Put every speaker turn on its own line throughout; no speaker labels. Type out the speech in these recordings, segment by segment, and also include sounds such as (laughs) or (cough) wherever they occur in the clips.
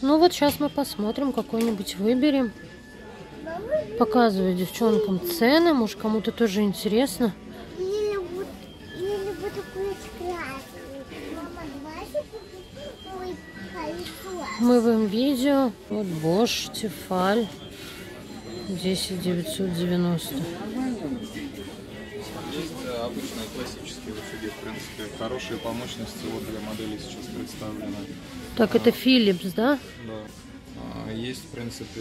Ну вот сейчас мы посмотрим, какой-нибудь выберем. Показываю девчонкам цены, может кому-то тоже интересно. Мы в видео. Вот Bosch, Tefal. 10990.
Есть э, обычные классические утюги, в принципе, хорошие по мощности вот для моделей сейчас представлены.
Так, это Philips, да?
Да. А, Есть, в принципе,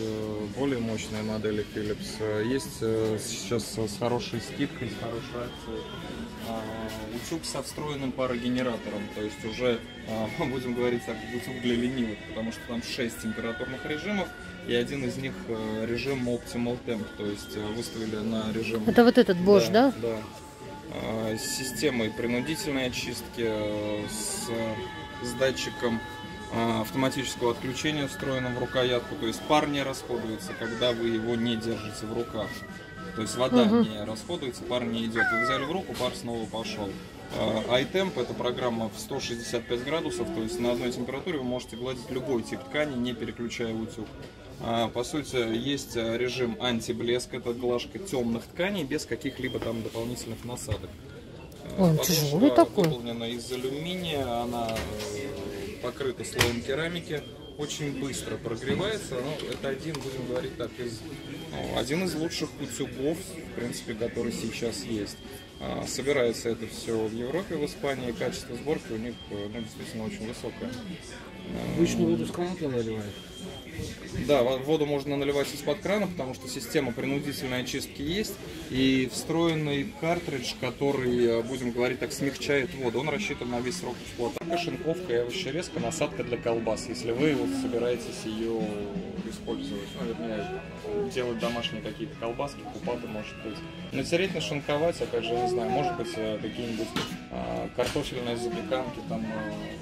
более мощные модели Philips. Есть э, сейчас с хорошей скидкой, с хорошей акцией. а, Утюг со встроенным парогенератором, то есть уже, а, (laughs) будем говорить так, утюг для ленивых, потому что там 6 температурных режимов, и один из них э, режим Optimal Temp, то есть э, выставили на режим
Это вот этот Bosch, да?
Да. А, С системой принудительной очистки, с, с датчиком автоматического отключения, встроенным в рукоятку. То есть пар не расходуется, когда вы его не держите в руках. То есть вода не расходуется, пар не идет. Вы взяли в руку, пар снова пошел. А, iTemp это программа в 165 градусов, то есть на одной температуре вы можете гладить любой тип ткани, не переключая утюг. А, По сути, есть а, режим антиблеск, это глажка темных тканей без каких-либо там дополнительных насадок. А,
он тяжелый такой.
выполнена из алюминия, она покрыта слоем керамики, очень быстро прогревается. Ну, это один, будем говорить так, из, ну, один из лучших утюгов, в принципе, который сейчас есть. А, Собирается это все в Европе, в Испании, качество сборки у них э, ну, действительно очень высокое.
Обычную воду с краната наливаешь?
Да, во- воду можно наливать из-под крана, потому что система принудительной очистки есть. И встроенный картридж, который, э, будем говорить так, смягчает воду, он рассчитан на весь срок эксплуатации. Шинковка и овощерезка, насадка для колбас, если вы вот собираетесь ее использовать. Ну, вернее, делать домашние какие-то колбаски, купаты, может быть. Натереть, нашинковать, опять же, не знаю, может быть, э, какие-нибудь а, картофельные запеканки, там, э,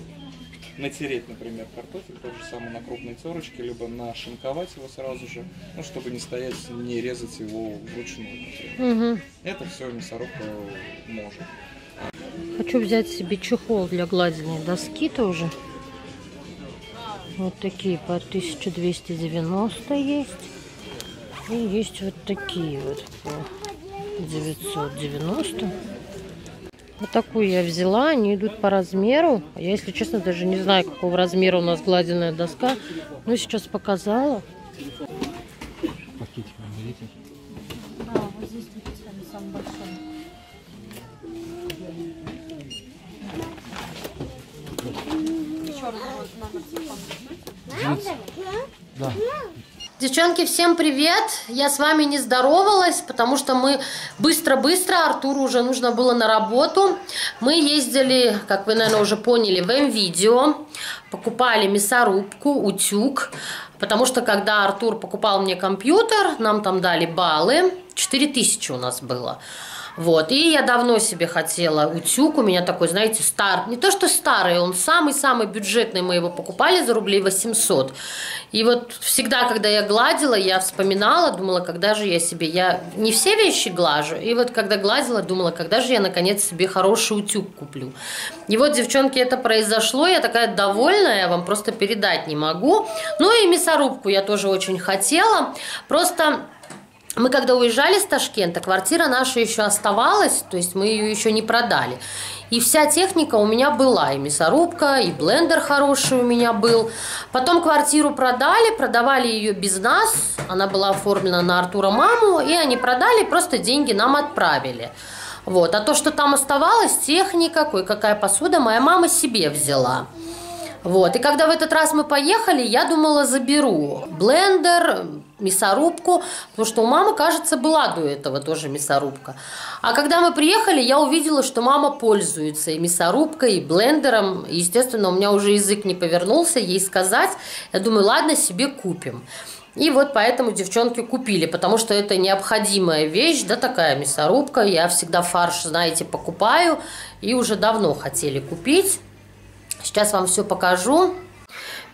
натереть, например, картофель, то же самое на крупной терочке, либо нашинковать его сразу же, ну, чтобы не стоять, не резать его вручную.
Угу.
Это все мясорубка может.
Хочу взять себе чехол для гладильной доски тоже. Вот такие по 1290 есть. И есть вот такие вот по 990. Вот такую я взяла. Они идут по размеру. Я, если честно, даже не знаю, какого размера у нас гладильная доска. Но сейчас показала.
Пакетик берите.
Да, вот здесь самый большой.
Да.
Девчонки, всем привет! Я с вами не здоровалась, потому что мы быстро-быстро, Артуру уже нужно было на работу. Мы ездили, как вы, наверное, уже поняли, в М-видео, покупали мясорубку, утюг, потому что когда Артур покупал мне компьютер, нам там дали баллы, 4000 у нас было. Вот, и я давно себе хотела утюг, у меня такой, знаете, стар, не то что старый, он самый-самый бюджетный, мы его покупали за рублей 800. И вот всегда, когда я гладила, я вспоминала, думала, когда же я себе, я не все вещи глажу, и вот когда гладила, думала, когда же я наконец себе хороший утюг куплю. И вот, девчонки, это произошло, я такая довольная, я вам просто передать не могу. Ну и мясорубку я тоже очень хотела, просто мы когда уезжали с Ташкента, квартира наша еще оставалась, то есть мы ее еще не продали. И вся техника у меня была, и мясорубка, и блендер хороший у меня был. Потом квартиру продали, продавали ее без нас, она была оформлена на Артура маму, и они продали, просто деньги нам отправили. Вот. А то, что там оставалось, техника, кое-какая посуда, моя мама себе взяла. Вот. И когда в этот раз мы поехали, я думала, заберу блендер, мясорубку, потому что у мамы, кажется, была до этого тоже мясорубка. А когда мы приехали, я увидела, что мама пользуется и мясорубкой, и блендером. Естественно, у меня уже язык не повернулся ей сказать. Я думаю, ладно, себе купим. И вот поэтому девчонки купили, потому что это необходимая вещь, да, такая мясорубка. Я всегда фарш, знаете, покупаю, и уже давно хотели купить. Сейчас вам все покажу.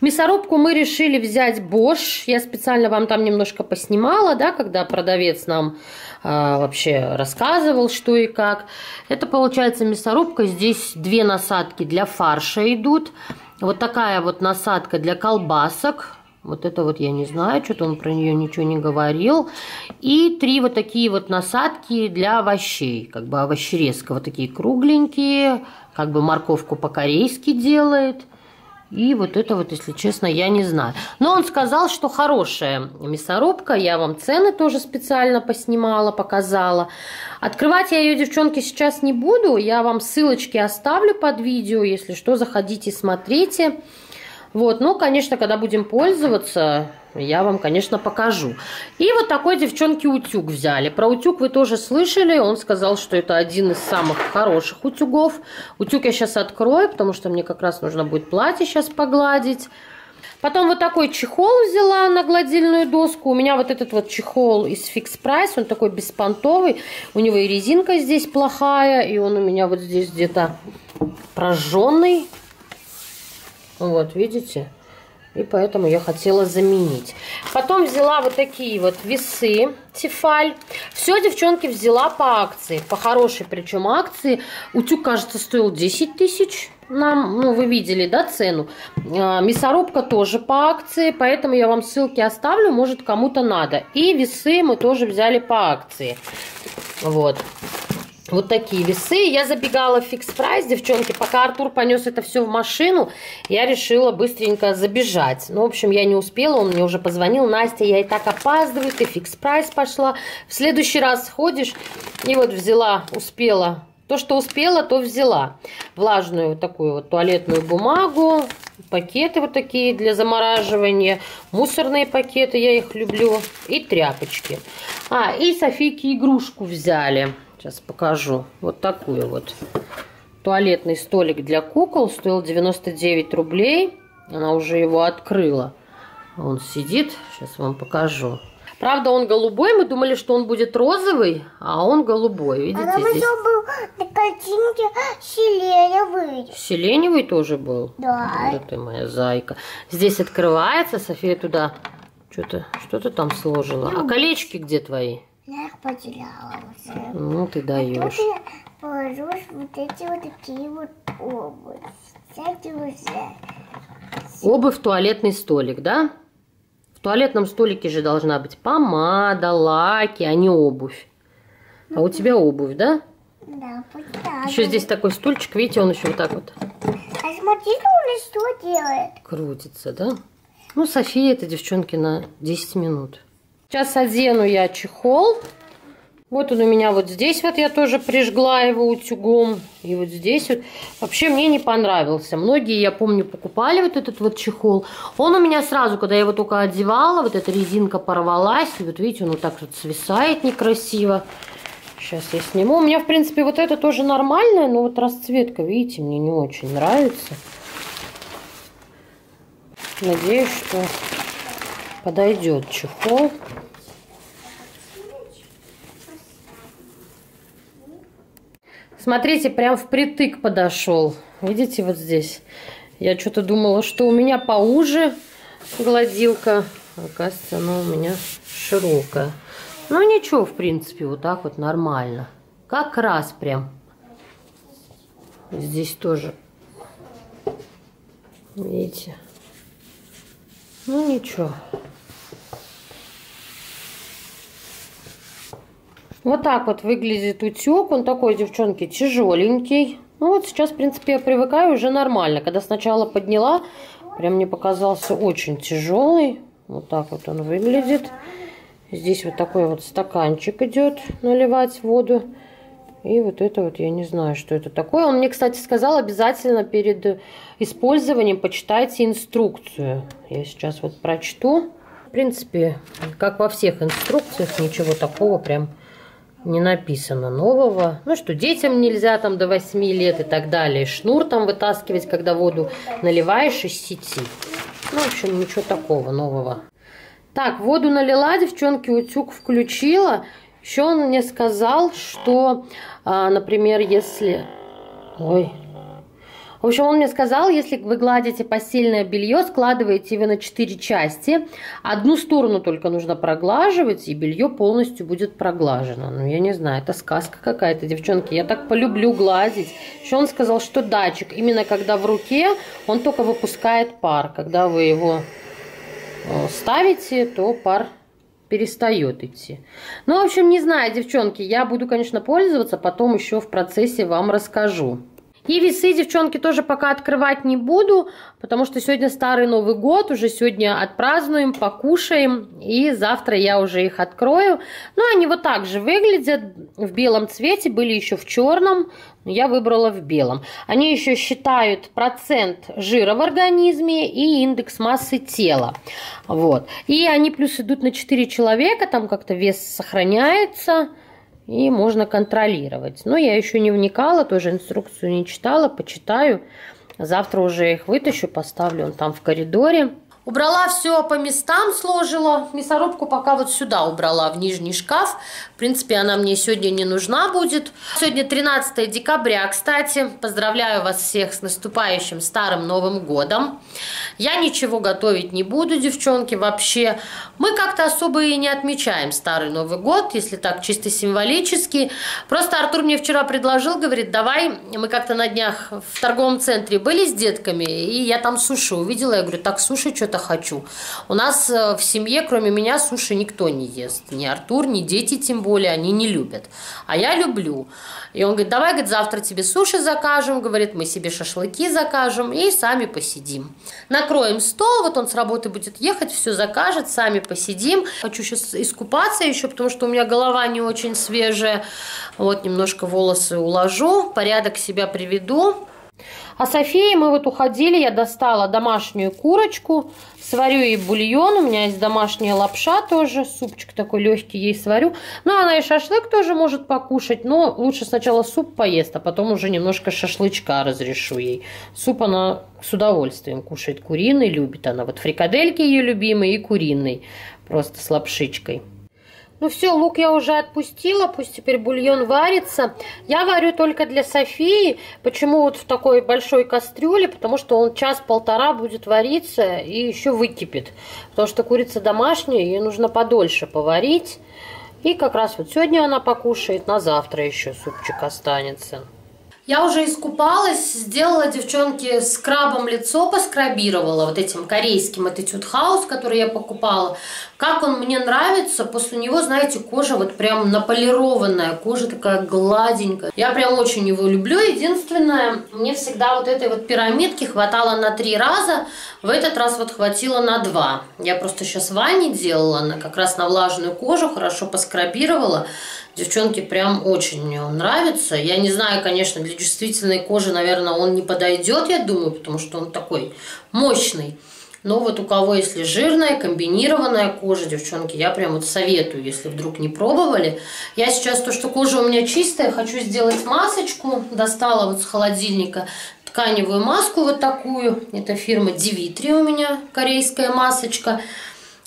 Мясорубку мы решили взять Bosch. Я специально вам там немножко поснимала, да, когда продавец нам э, вообще рассказывал, что и как. Это получается мясорубка. Здесь две насадки для фарша идут. Вот такая вот насадка для колбасок. Вот это вот я не знаю, что-то он про нее ничего не говорил. И три вот такие вот насадки для овощей, как бы овощерезка, вот такие кругленькие, как бы морковку по-корейски делает. И вот это вот, если честно, я не знаю. Но он сказал, что хорошая мясорубка. Я вам цены тоже специально поснимала, показала. Открывать я ее, девчонки, сейчас не буду. Я вам ссылочки оставлю под видео. Если что, заходите, смотрите. Вот, ну, конечно, когда будем пользоваться, я вам, конечно, покажу. И вот такой, девчонки, утюг взяли. Про утюг вы тоже слышали. Он сказал, что это один из самых хороших утюгов. Утюг я сейчас открою, потому что мне как раз нужно будет платье сейчас погладить. Потом вот такой чехол взяла на гладильную доску. У меня вот этот вот чехол из Fix Price, он такой беспонтовый. У него и резинка здесь плохая, и он у меня вот здесь где-то прожженный. Вот, видите? И поэтому я хотела заменить. Потом взяла вот такие вот весы Тефаль. Все, девчонки, взяла по акции. По хорошей причем акции. Утюг, кажется, стоил 10 тысяч. Нам, ну, вы видели, да, цену. А, мясорубка тоже по акции, поэтому я вам ссылки оставлю, может, кому-то надо. И весы мы тоже взяли по акции. Вот. Вот такие весы. Я забегала в Fix Price, девчонки. Пока Артур понес это все в машину, я решила быстренько забежать. Ну, в общем, я не успела, он мне уже позвонил. Настя, я и так опаздываю, ты Fix Price пошла. В следующий раз сходишь. И вот взяла, успела. То, что успела, то взяла. Влажную такую вот туалетную бумагу, пакеты вот такие для замораживания, мусорные пакеты, я их люблю, и тряпочки. А, и Софийки игрушку взяли. Сейчас покажу. Вот такую вот. Туалетный столик для кукол стоил 99 рублей. Она уже его открыла. Он сидит. Сейчас вам покажу. Правда, он голубой. Мы думали, что он будет розовый, а он голубой. Видите,
а здесь... был на картинке сиреневый.
Сиреневый тоже был?
Да.
Вот ты моя зайка. Здесь открывается. София туда что-то что-то там сложила. А колечки где твои?
Я их потеряла уже.
Ну, ты даешь. А тут
я положу вот эти вот такие вот обувь. Всякие уже.
Обувь, туалетный столик, да? В туалетном столике же должна быть помада, лаки, а не обувь. А у тебя обувь, да?
Да, пусть
Еще здесь такой стульчик, видите, он еще вот так вот.
А смотри, он что делает?
Крутится, да? Ну, София, это девчонки на 10 минут. Сейчас одену я чехол. Вот он у меня вот здесь вот я тоже прижгла его утюгом. И вот здесь вот. Вообще мне не понравился. Многие, я помню, покупали вот этот вот чехол. Он у меня сразу, когда я его только одевала, вот эта резинка порвалась. И вот видите, он вот так вот свисает некрасиво. Сейчас я сниму. У меня, в принципе, вот это тоже нормальная, но вот расцветка, видите, мне не очень нравится. Надеюсь, что подойдет чехол. Смотрите, прям впритык подошел. Видите, вот здесь. Я что-то думала, что у меня поуже гладилка. Оказывается, она у меня широкая. Ну, ничего, в принципе, вот так вот нормально. Как раз прям. Здесь тоже. Видите? Ну, ничего. Вот так вот выглядит утюг. Он такой, девчонки, тяжеленький. Ну вот сейчас, в принципе, я привыкаю уже нормально. Когда сначала подняла, прям мне показался очень тяжелый. Вот так вот он выглядит. Здесь вот такой вот стаканчик идет наливать воду. И вот это вот, я не знаю, что это такое. Он мне, кстати, сказал, обязательно перед использованием почитайте инструкцию. Я сейчас вот прочту. В принципе, как во всех инструкциях, ничего такого прям не написано нового. Ну, что детям нельзя там до 8 лет и так далее. Шнур там вытаскивать, когда воду наливаешь из сети. Ну, в общем, ничего такого нового. Так, воду налила, девчонки, утюг включила. Еще он мне сказал, что, а, например, если... Ой, В общем, он мне сказал, если вы гладите постельное белье, складываете его на четыре части, одну сторону только нужно проглаживать, и белье полностью будет проглажено. Ну, я не знаю, это сказка какая-то, девчонки. Я так полюблю гладить. Еще он сказал, что датчик, именно когда в руке, он только выпускает пар. Когда вы его э, ставите, то пар перестает идти. Ну, в общем, не знаю, девчонки, я буду, конечно, пользоваться, потом еще в процессе вам расскажу. И весы, девчонки, тоже пока открывать не буду, потому что сегодня старый Новый год, уже сегодня отпразднуем, покушаем, и завтра я уже их открою. Ну, они вот так же выглядят, в белом цвете, были еще в черном, но я выбрала в белом. Они еще считают процент жира в организме и индекс массы тела. Вот. И они плюс идут на 4 человека, там как-то вес сохраняется и можно контролировать. Но я еще не вникала, тоже инструкцию не читала, почитаю. Завтра уже их вытащу, поставлю он там в коридоре. Убрала все по местам, сложила. Мясорубку пока вот сюда убрала, в нижний шкаф. Принципе, она мне сегодня не нужна будет. Сегодня 13 декабря, кстати. Поздравляю вас всех с наступающим Старым Новым Годом. Я ничего готовить не буду, девчонки, вообще. Мы как-то особо и не отмечаем Старый Новый Год, если так чисто символически. Просто Артур мне вчера предложил, говорит, давай, мы как-то на днях в торговом центре были с детками, и я там суши увидела. Я говорю, так, суши что-то хочу. У нас э, в семье, кроме меня, суши никто не ест. Ни Артур, ни дети тем более, они не любят. А я люблю. И он говорит, давай, говорит, завтра тебе суши закажем, говорит, мы себе шашлыки закажем и сами посидим. Накроем стол, вот он с работы будет ехать, все закажет, сами посидим. Хочу сейчас искупаться еще, потому что у меня голова не очень свежая. Вот немножко волосы уложу, порядок себя приведу. А Софии мы вот уходили, я достала домашнюю курочку, сварю ей бульон, у меня есть домашняя лапша тоже, супчик такой легкий ей сварю. Ну, она и шашлык тоже может покушать, но лучше сначала суп поест, а потом уже немножко шашлычка разрешу ей. Суп она с удовольствием кушает куриный, любит она. Вот фрикадельки ее любимые и куриный, просто с лапшичкой. Ну все, лук я уже отпустила, пусть теперь бульон варится. Я варю только для Софии. Почему вот в такой большой кастрюле? Потому что он час-полтора будет вариться и еще выкипит. Потому что курица домашняя, ее нужно подольше поварить. И как раз вот сегодня она покушает, на завтра еще супчик останется. Я уже искупалась, сделала девчонки с крабом лицо, поскрабировала вот этим корейским Attitude House, который я покупала. Как он мне нравится, после него, знаете, кожа вот прям наполированная, кожа такая гладенькая. Я прям очень его люблю. Единственное, мне всегда вот этой вот пирамидки хватало на три раза, в этот раз вот хватило на два. Я просто сейчас ванне делала, она как раз на влажную кожу, хорошо поскрабировала. Девчонки, прям очень мне он нравится. Я не знаю, конечно, для чувствительной кожи, наверное, он не подойдет, я думаю, потому что он такой мощный. Но вот у кого, если жирная, комбинированная кожа, девчонки, я прям вот советую, если вдруг не пробовали. Я сейчас, то, что кожа у меня чистая, хочу сделать масочку. Достала вот с холодильника тканевую маску вот такую. Это фирма Divitri у меня, корейская масочка.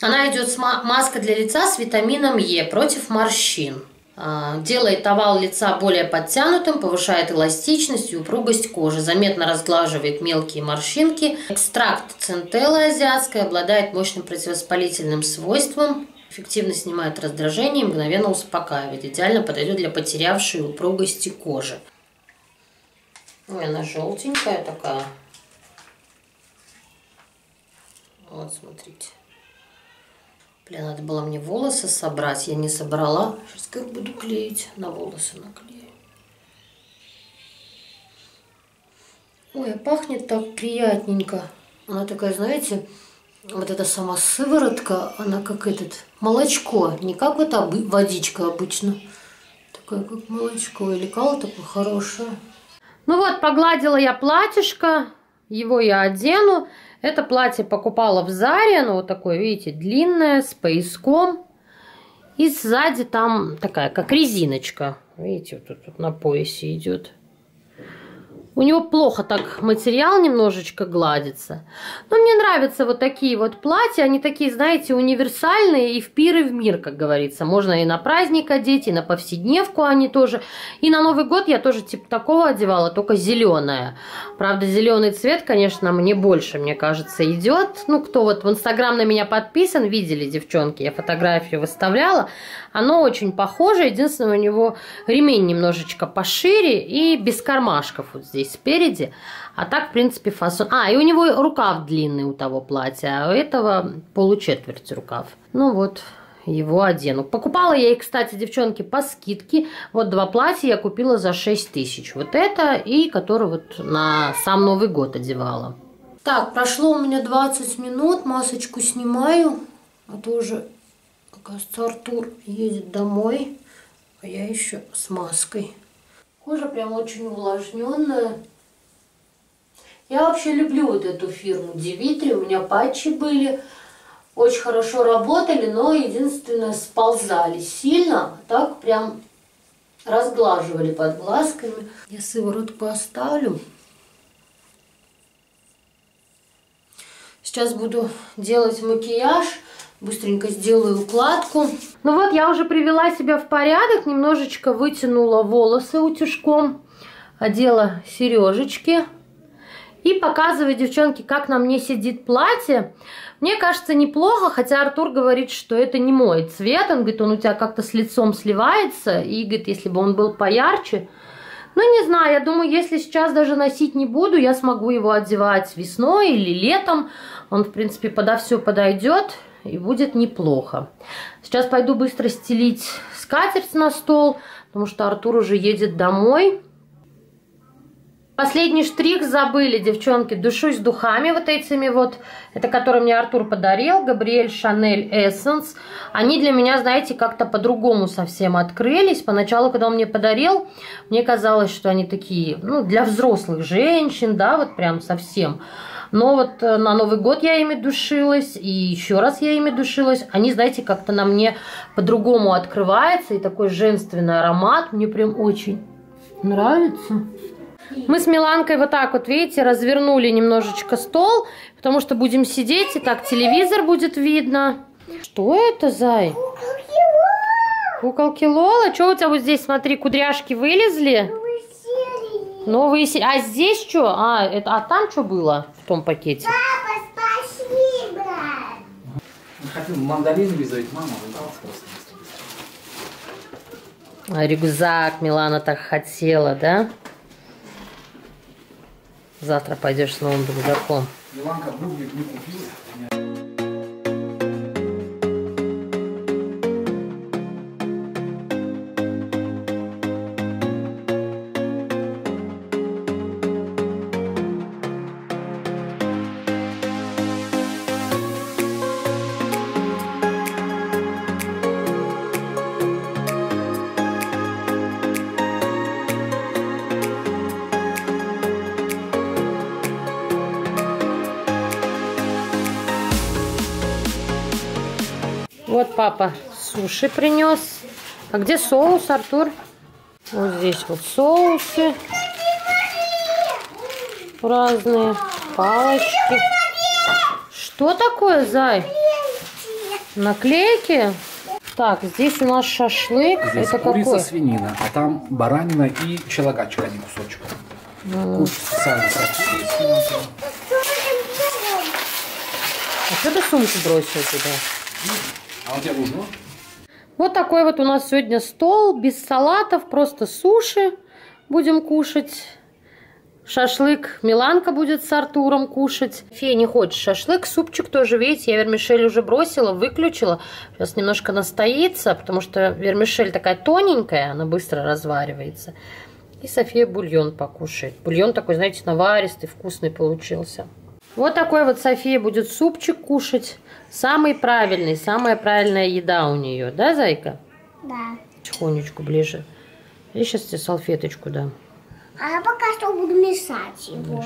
Она идет с маска для лица с витамином Е против морщин. А, делает овал лица более подтянутым, повышает эластичность и упругость кожи, заметно разглаживает мелкие морщинки. Экстракт центелла азиатской обладает мощным противовоспалительным свойством, эффективно снимает раздражение и мгновенно успокаивает. Идеально подойдет для потерявшей упругости кожи. Ой, она желтенькая такая. Вот, смотрите. Бля, надо было мне волосы собрать. Я не собрала. Сейчас как буду клеить. На волосы наклею. Ой, а пахнет так приятненько. Она такая, знаете, вот эта сама сыворотка, она как этот, молочко. Не как вот обы водичка обычно. Такая, как молочко. Или кала такое хорошее. Ну вот, погладила я платьишко. Его я одену. Это платье покупала в Заре, оно вот такое, видите, длинное, с пояском. И сзади там такая, как резиночка. Видите, вот тут, тут на поясе идет. У него плохо так материал немножечко гладится. Но мне нравятся вот такие вот платья. Они такие, знаете, универсальные и в пир и в мир, как говорится. Можно и на праздник одеть, и на повседневку они тоже. И на Новый год я тоже типа такого одевала, только зеленое. Правда, зеленый цвет, конечно, мне больше, мне кажется, идет. Ну, кто вот в Инстаграм на меня подписан, видели, девчонки, я фотографию выставляла. Оно очень похоже, единственное, у него ремень немножечко пошире и без кармашков вот здесь спереди. А так, в принципе, фасон... А, и у него рукав длинный у того платья, а у этого получетверть рукав. Ну вот, его одену. Покупала я их, кстати, девчонки, по скидке. Вот два платья я купила за 6 тысяч. Вот это и который вот на сам Новый год одевала. Так, прошло у меня 20 минут, масочку снимаю, а то уже Оказывается, Артур едет домой, а я еще с маской. Кожа прям очень увлажненная. Я вообще люблю вот эту фирму Дивитри. У меня патчи были. Очень хорошо работали, но единственное, сползали сильно. А так прям разглаживали под глазками. Я сыворотку оставлю. Сейчас буду делать макияж. Быстренько сделаю укладку. Ну вот, я уже привела себя в порядок. Немножечко вытянула волосы утюжком. Одела сережечки. И показываю, девчонки, как на мне сидит платье. Мне кажется, неплохо, хотя Артур говорит, что это не мой цвет. Он говорит, он у тебя как-то с лицом сливается. И говорит, если бы он был поярче. Ну, не знаю, я думаю, если сейчас даже носить не буду, я смогу его одевать весной или летом. Он, в принципе, подо все подойдет и будет неплохо. Сейчас пойду быстро стелить скатерть на стол, потому что Артур уже едет домой. Последний штрих забыли, девчонки, душусь духами вот этими вот, это которые мне Артур подарил, Габриэль Шанель Эссенс. Они для меня, знаете, как-то по-другому совсем открылись. Поначалу, когда он мне подарил, мне казалось, что они такие, ну, для взрослых женщин, да, вот прям совсем. Но вот э, на Новый год я ими душилась, и еще раз я ими душилась. Они, знаете, как-то на мне по-другому открывается, и такой женственный аромат мне прям очень нравится. Мы с Миланкой вот так вот, видите, развернули немножечко стол, потому что будем сидеть, и так телевизор будет видно. Что это, Зай? Куколки Лола? Что у тебя вот здесь, смотри, кудряшки вылезли? Новые серии. А здесь что? А, это, а там что было в том пакете?
Папа, спасибо!
Хотел мандарин вызовет мама, просто.
А рюкзак Милана так хотела, да? Завтра пойдешь с новым рюкзаком.
Миланка бублик не купила.
Папа суши принес. А где соус, Артур? Вот здесь вот соусы разные, палочки. Что такое, Зай? Наклейки? Так, здесь у нас шашлык.
Здесь
Это
курица,
какой?
свинина, а там баранина и челогачка, один кусочек. Пропустили.
А что ты сумку бросил туда?
А у тебя нужно?
Вот такой вот у нас сегодня стол, без салатов, просто суши будем кушать. Шашлык Миланка будет с Артуром кушать. Фея не хочет шашлык, супчик тоже, видите, я вермишель уже бросила, выключила. Сейчас немножко настоится, потому что вермишель такая тоненькая, она быстро разваривается. И София бульон покушает. Бульон такой, знаете, наваристый, вкусный получился. Вот такой вот София будет супчик кушать. Самый правильный, самая правильная еда у нее. Да, зайка?
Да.
Тихонечку ближе. Я сейчас тебе салфеточку дам.
А я пока что буду мешать его.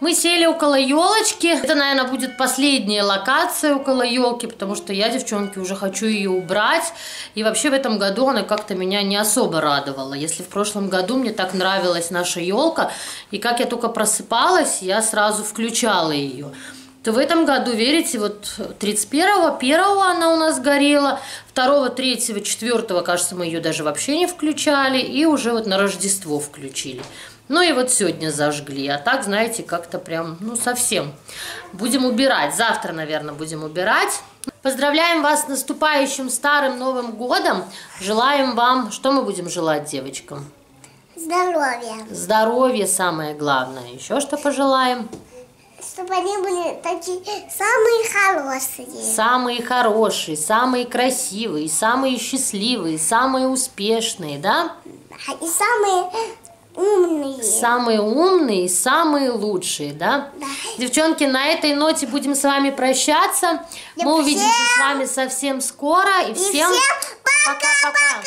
Мы сели около елочки. Это, наверное, будет последняя локация около елки, потому что я, девчонки, уже хочу ее убрать. И вообще в этом году она как-то меня не особо радовала. Если в прошлом году мне так нравилась наша елка, и как я только просыпалась, я сразу включала ее то в этом году, верите, вот 31-го, 1 она у нас горела, 2 3 4 кажется, мы ее даже вообще не включали, и уже вот на Рождество включили. Ну и вот сегодня зажгли. А так, знаете, как-то прям, ну, совсем. Будем убирать. Завтра, наверное, будем убирать. Поздравляем вас с наступающим старым Новым годом. Желаем вам... Что мы будем желать девочкам?
Здоровья.
Здоровье самое главное. Еще что пожелаем?
Чтобы они были такие самые хорошие.
Самые хорошие, самые красивые, самые счастливые, самые успешные, да?
И самые умные.
Самые умные, самые лучшие, да?
Да.
Девчонки, на этой ноте будем с вами прощаться.
И
Мы увидимся
всем-
с вами совсем скоро. И
И
всем
пока-пока!